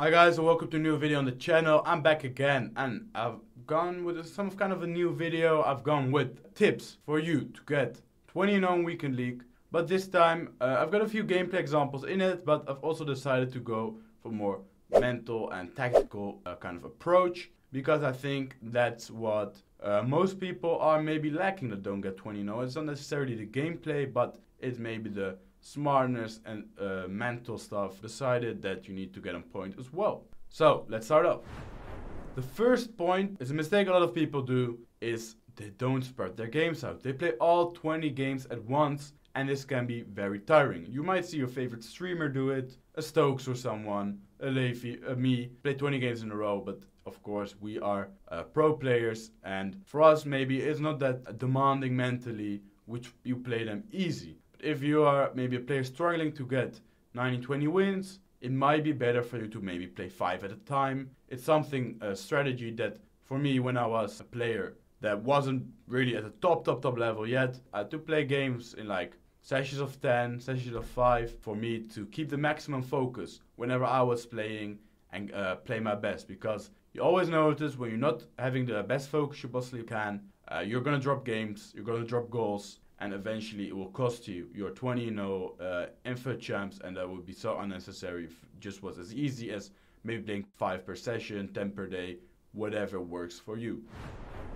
Hi guys and welcome to a new video on the channel. I'm back again and I've gone with some kind of a new video. I've gone with tips for you to get 20 known weekend league. But this time uh, I've got a few gameplay examples in it but I've also decided to go for more mental and tactical uh, kind of approach because I think that's what uh, most people are maybe lacking that don't get 20 0. It's not necessarily the gameplay but it's maybe the smartness and uh, mental stuff decided that you need to get on point as well. So let's start off. The first point is a mistake a lot of people do is they don't spread their games out. They play all 20 games at once and this can be very tiring. You might see your favorite streamer do it, a Stokes or someone, a Leafy, a me, play 20 games in a row, but of course we are uh, pro players and for us maybe it's not that demanding mentally which you play them easy if you are maybe a player struggling to get 90 20 wins, it might be better for you to maybe play five at a time. It's something, a strategy that for me, when I was a player that wasn't really at the top, top, top level yet, I had to play games in like sessions of 10, sessions of 5 for me to keep the maximum focus whenever I was playing and uh, play my best because you always notice when you're not having the best focus you possibly can, uh, you're gonna drop games, you're gonna drop goals, and eventually it will cost you your 20 you know uh, info champs and that would be so unnecessary if just was as easy as maybe playing 5 per session 10 per day whatever works for you.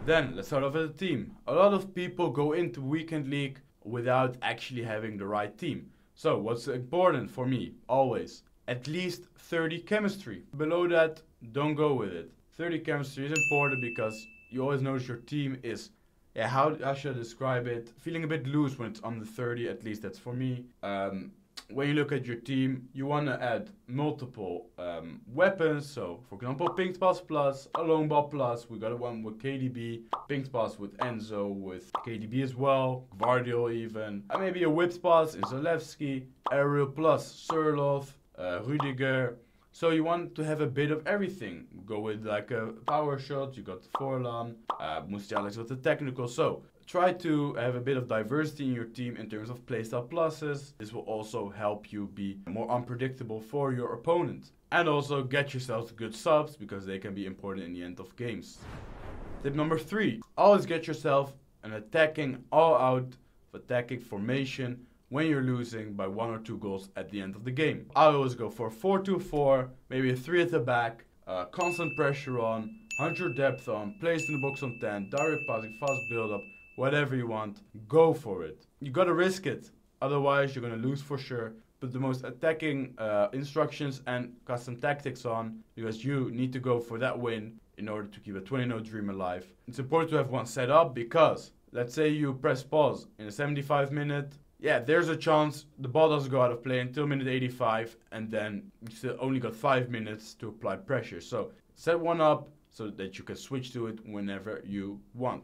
Then let's start off with the team. A lot of people go into weekend league without actually having the right team. So what's important for me? Always at least 30 chemistry. Below that don't go with it. 30 chemistry is important because you always notice your team is yeah, how, how should I describe it? Feeling a bit loose when it's under 30, at least that's for me. Um, when you look at your team, you want to add multiple um, weapons. So, for example, Pink Pass Plus, a Long Ball Plus. We got one with KDB, Pink Pass with Enzo, with KDB as well, Gvardiol even. And maybe a Whip Pass in Zalewski, Aerial Plus, Sørloth, uh, Rudiger. So you want to have a bit of everything. Go with like a power shot, you got the Forlan, uh, Musiala's with the technical. So try to have a bit of diversity in your team in terms of playstyle pluses. This will also help you be more unpredictable for your opponent. And also get yourself good subs because they can be important in the end of games. Tip number three, always get yourself an attacking all out attacking formation when you're losing by one or two goals at the end of the game. I always go for 4-2-4, maybe a 3 at the back, uh, constant pressure on, 100 depth on, placed in the box on 10, direct passing, fast build up, whatever you want, go for it. You gotta risk it, otherwise you're gonna lose for sure. Put the most attacking uh, instructions and custom tactics on because you need to go for that win in order to keep a 20-0 dream alive. It's important to have one set up because let's say you press pause in a 75 minute yeah, there's a chance the ball doesn't go out of play until minute 85, and then you still only got five minutes to apply pressure. So set one up so that you can switch to it whenever you want.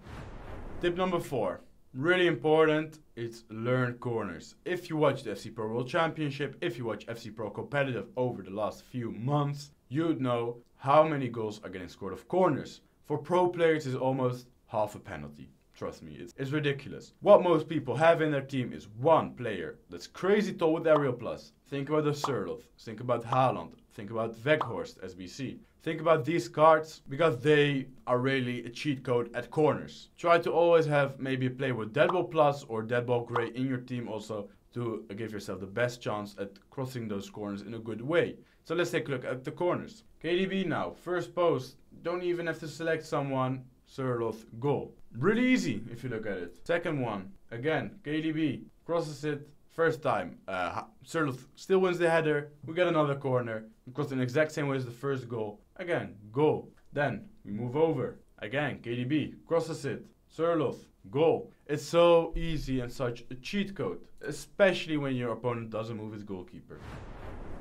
Tip number four, really important, it's learn corners. If you watch the FC Pro World Championship, if you watch FC Pro Competitive over the last few months, you'd know how many goals are getting scored of corners. For pro players, it's almost half a penalty. Trust me, it's, it's ridiculous. What most people have in their team is one player that's crazy tall with aerial plus. Think about the Sørloth, think about Haaland, think about Weghorst SBC. Think about these cards because they are really a cheat code at corners. Try to always have maybe a player with Deadball Plus or Deadball Gray in your team also to give yourself the best chance at crossing those corners in a good way. So let's take a look at the corners. KDB now, first post, don't even have to select someone, Sørloth, goal. Really easy if you look at it. Second one, again, KDB crosses it first time. Uh, Sørloth still wins the header. We get another corner. Cross in the exact same way as the first goal. Again, goal. Then we move over. Again, KDB crosses it. Sørloth, goal. It's so easy and such a cheat code, especially when your opponent doesn't move his goalkeeper.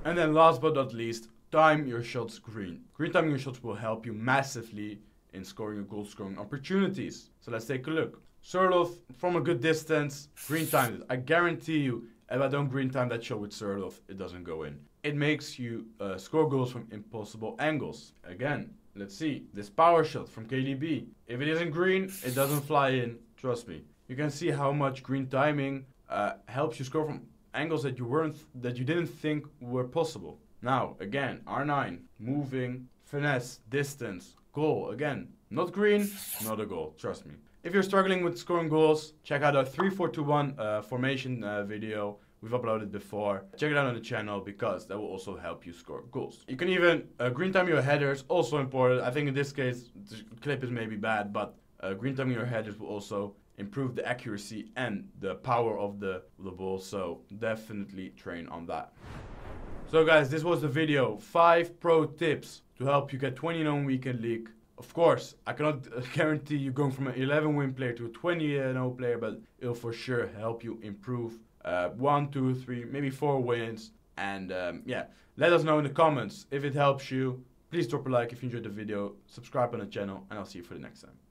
And then last but not least, time your shots green. Green timing your shots will help you massively in scoring goal scoring opportunities. So let's take a look. Sørloth from a good distance, green timed it. I guarantee you, if I don't green time that shot with Sørloth, it doesn't go in. It makes you uh, score goals from impossible angles. Again, let's see. This power shot from KDB. If it isn't green, it doesn't fly in. Trust me. You can see how much green timing uh, helps you score from angles that you weren't that you didn't think were possible. Now, again, R9, moving, finesse, distance, goal. Again, not green, not a goal, trust me. If you're struggling with scoring goals, check out our 3-4-2-1 uh, formation uh, video we've uploaded before. Check it out on the channel because that will also help you score goals. You can even uh, green time your headers, also important. I think in this case, the clip is maybe bad, but uh, green time your headers will also improve the accuracy and the power of the, the ball. So definitely train on that. So guys, this was the video. Five pro tips to help you get 20 known weekend league. Of course, I cannot guarantee you going from an 11 win player to a 20 0 player, but it'll for sure help you improve uh, one, two, three, maybe four wins. And um, yeah, let us know in the comments if it helps you. Please drop a like if you enjoyed the video, subscribe on the channel, and I'll see you for the next time.